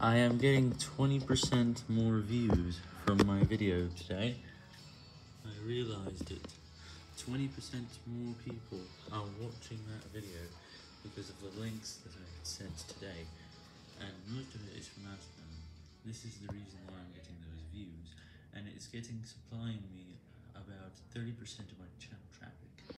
I am getting 20% more views from my video today. I realized it. 20% more people are watching that video because of the links that I sent today, and most of it is from Aspen. This is the reason why I'm getting those views, and it's getting supplying me about 30% of my channel.